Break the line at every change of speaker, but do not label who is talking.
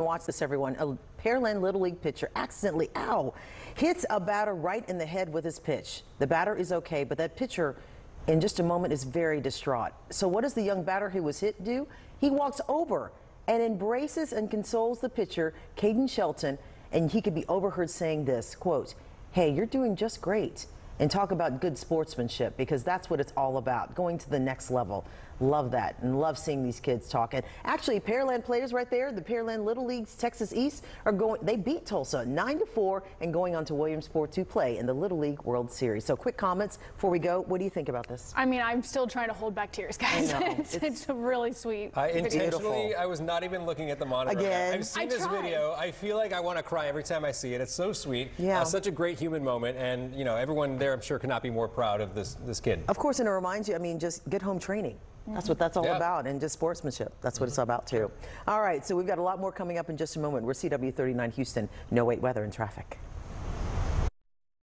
Watch this, everyone. A Pearland Little League pitcher accidentally, ow, hits a batter right in the head with his pitch. The batter is okay, but that pitcher, in just a moment, is very distraught. So, what does the young batter who was hit do? He walks over and embraces and consoles the pitcher, Caden Shelton, and he could be overheard saying this quote, Hey, you're doing just great. And talk about good sportsmanship because that's what it's all about, going to the next level. Love that and love seeing these kids talk. And actually, Pearland players right there, the Pearland Little Leagues Texas East are going, they beat Tulsa 9 to 4 and going on to Williamsport to play in the Little League World Series. So, quick comments before we go. What do you think about this?
I mean, I'm still trying to hold back tears, guys.
know.
It's,
It's-
it's really sweet.
I intentionally,
Beautiful.
I was not even looking at the monitor.
Again.
I've seen
I
this
tried.
video. I feel like I want to cry every time I see it. It's so sweet.
Yeah.
Uh, such a great human moment, and you know, everyone there, I'm sure, could not be more proud of this this kid.
Of course, and it reminds you, I mean, just get home training. That's what that's all
Yeah.
about, and just sportsmanship. That's what it's mm-hmm. about, too. All right, so we've got a lot more coming up in just a moment. We're CW39 Houston, no wait weather and traffic.